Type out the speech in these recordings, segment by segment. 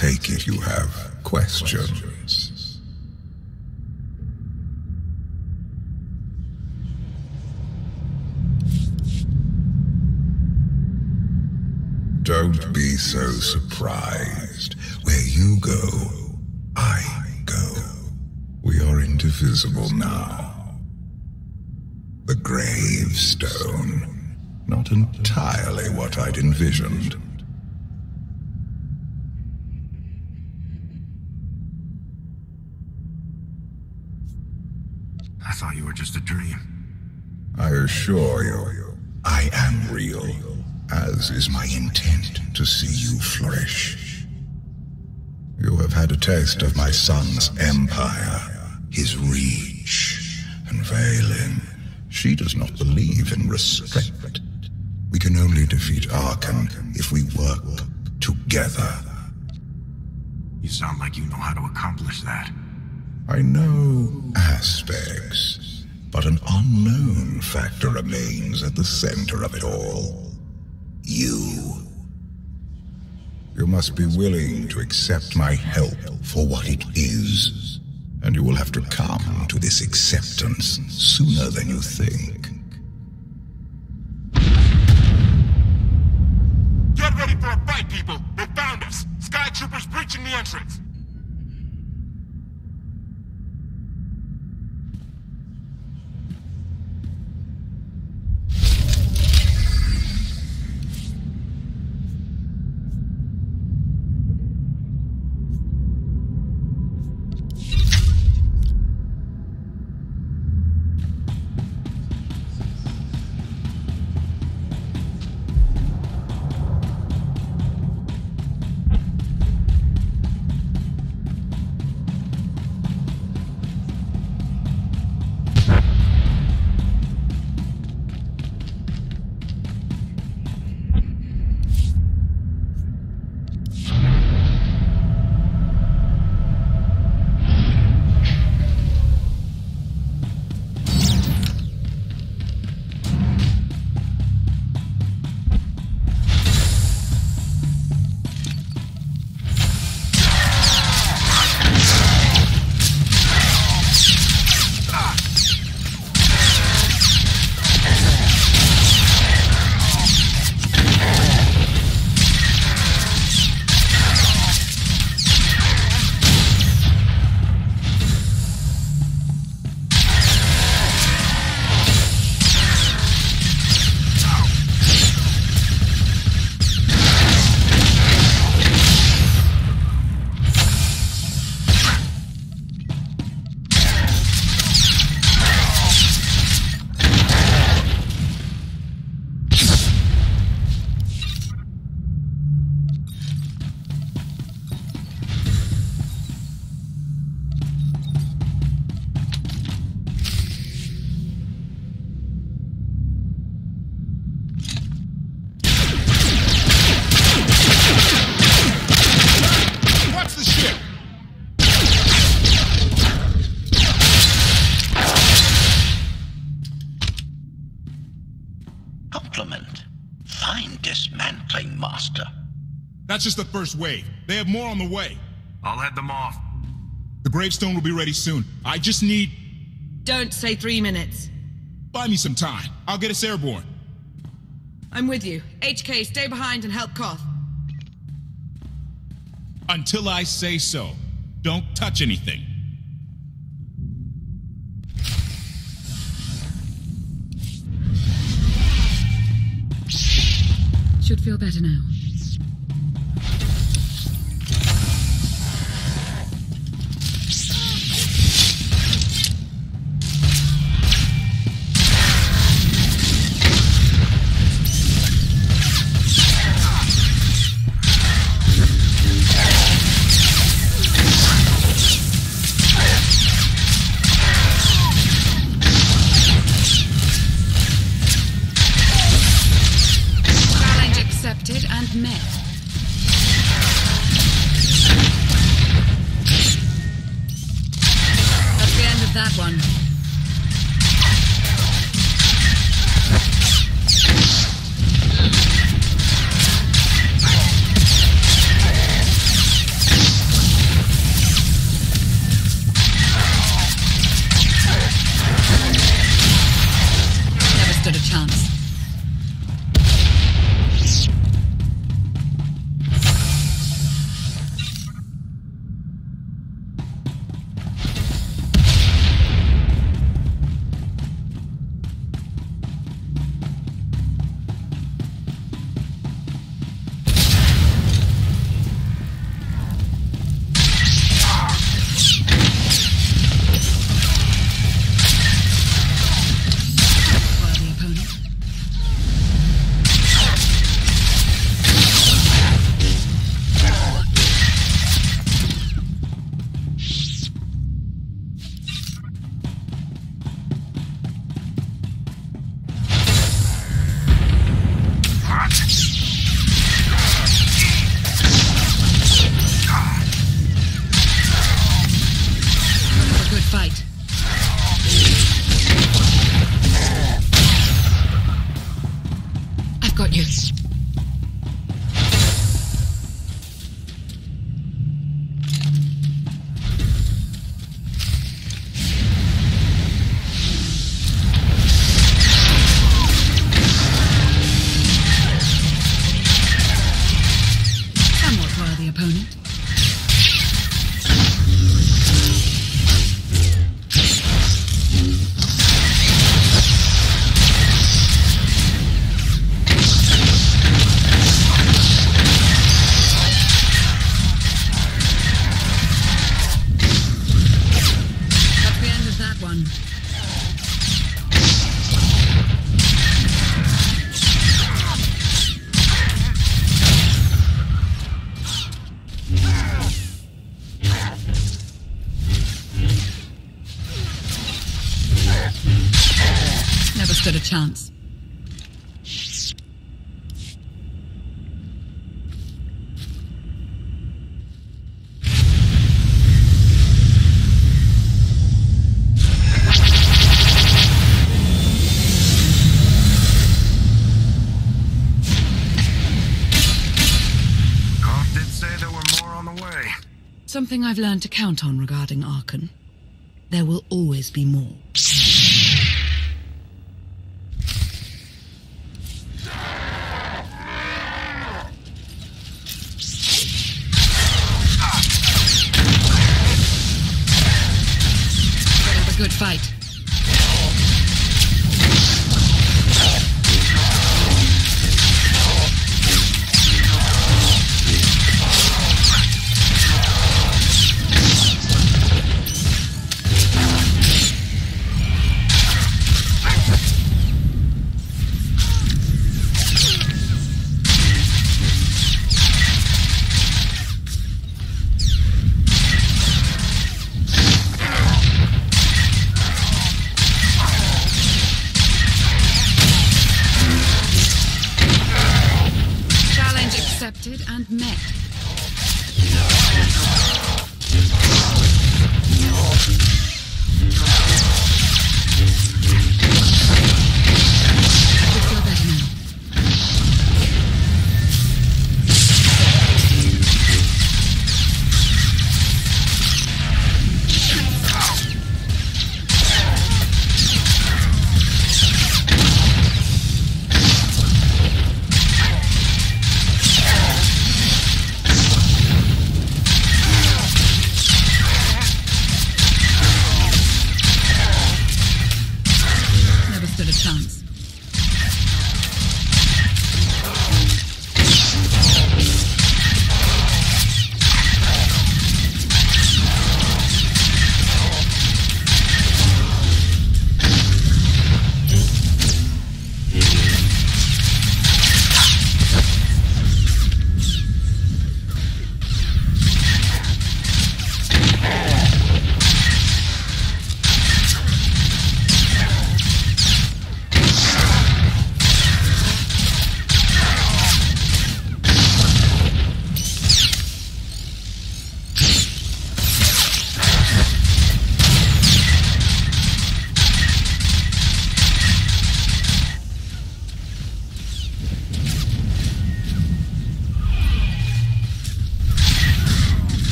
take it you have questions. Don't be so surprised. Where you go, I go. We are indivisible now. The gravestone. Not entirely what I'd envisioned. I thought you were just a dream. I assure you, I am real, as is my intent to see you flourish. You have had a taste of my son's empire, his reach, and Vaylin. She does not believe in restraint. We can only defeat Arcann if we work together. You sound like you know how to accomplish that. I know aspects, but an unknown factor remains at the center of it all. You. You must be willing to accept my help for what it is, and you will have to come to this acceptance sooner than you think. That's just the first wave. They have more on the way. I'll head them off. The gravestone will be ready soon. I just need. Don't say three minutes. Buy me some time. I'll get us airborne. I'm with you. HK, stay behind and help Koth. Until I say so. Don't touch anything. Should feel better now. Met. opponent. Stood a chance. Koth did say there were more on the way. Something I've learned to count on regarding Arcann. There will always be more. Fight.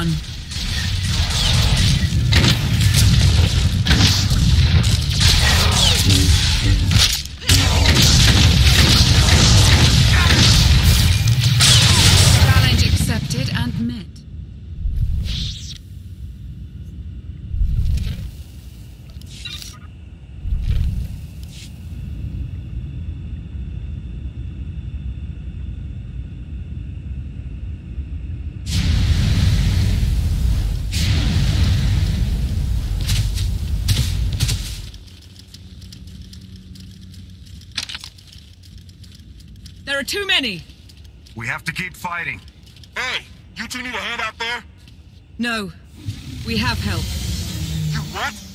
One. Too many. We have to keep fighting. Hey, you two need a hand out there? No. We have help. You what?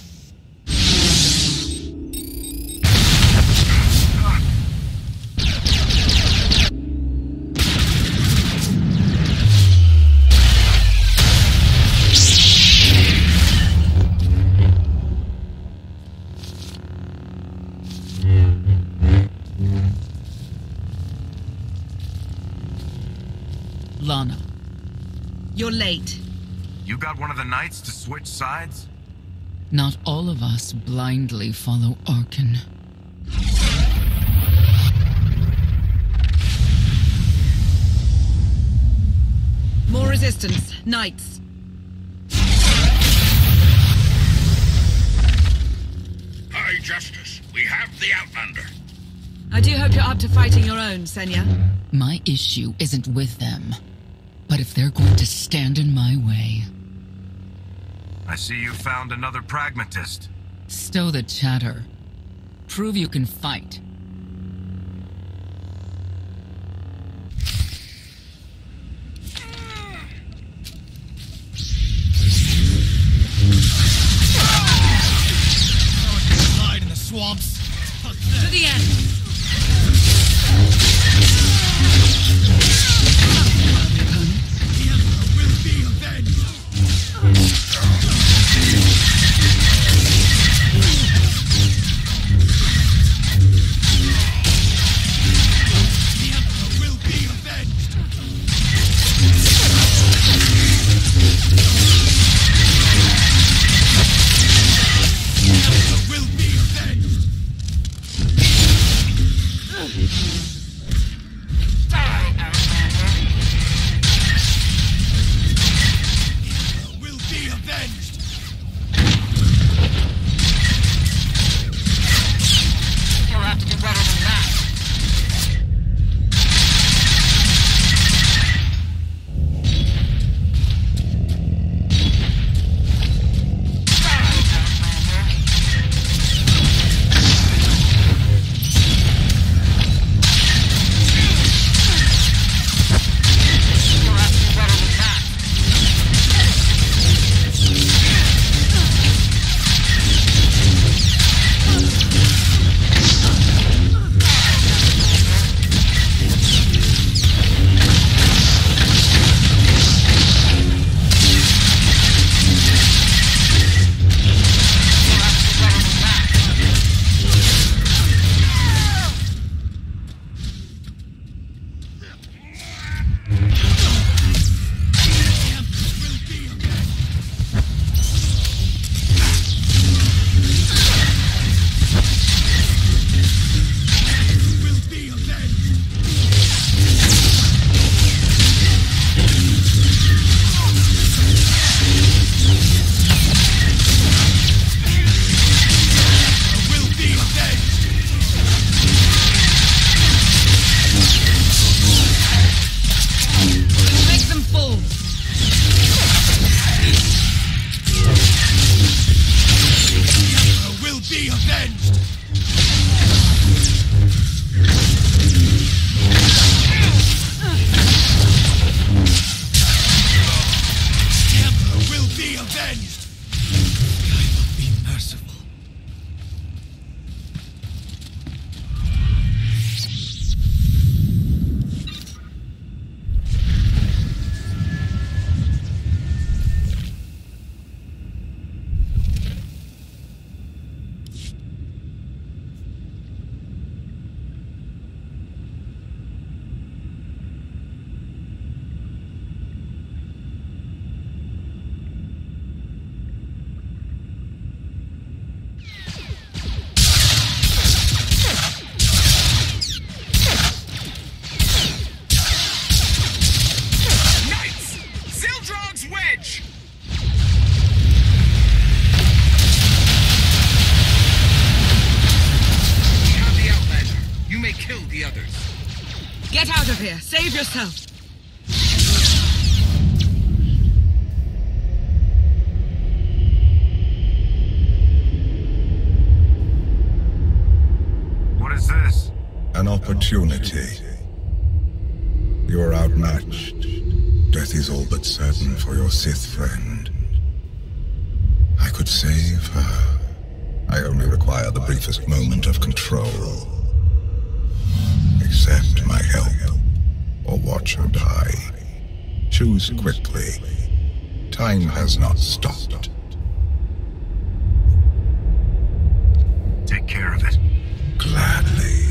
You're late. You got one of the knights to switch sides? Not all of us blindly follow Arcann. More resistance. Knights. High Justice, we have the Outlander. I do hope you're up to fighting your own, Senya. My issue isn't with them. But if they're going to stand in my way, I see you found another pragmatist. stow the chatter. Prove you can fight. Yourself. What is this? An opportunity. You are outmatched. Death is all but certain for your Sith friend. I could save her. I only require the briefest moment of control. Or watch her die. Choose quickly. Time has not stopped. Take care of it. Gladly.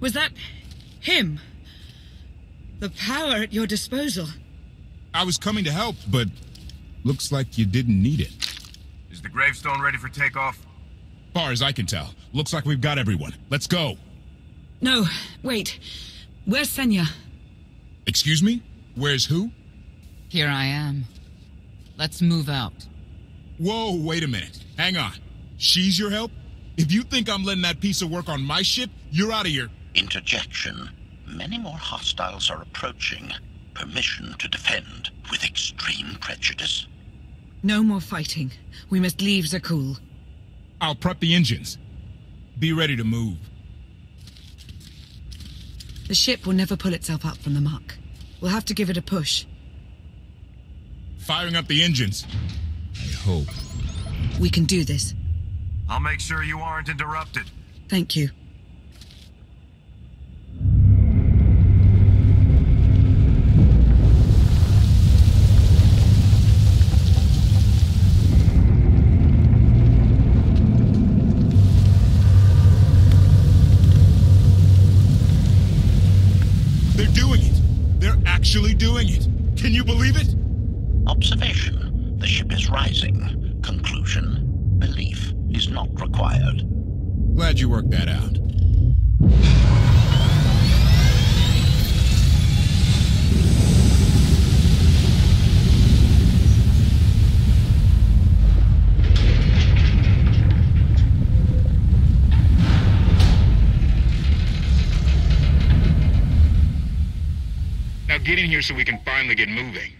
Was that him? The power at your disposal. I was coming to help, but looks like you didn't need it. Is the gravestone ready for takeoff? Far as I can tell, looks like we've got everyone. Let's go. No, wait. Where's Senya? Excuse me? Where's who? Here I am. Let's move out. Whoa, wait a minute. Hang on. She's your help? If you think I'm letting that piece of work on my ship, you're out of here. Interjection. Many more hostiles are approaching. Permission to defend with extreme prejudice. No more fighting. We must leave Zakuul. I'll prep the engines. Be ready to move. The ship will never pull itself up from the muck. We'll have to give it a push. Firing up the engines. I hope. We can do this. I'll make sure you aren't interrupted. Thank you. They're actually doing it. Can you believe it? Observation. The ship is rising. Conclusion. Belief is not required. Glad you worked that out. Get in here so we can finally get moving.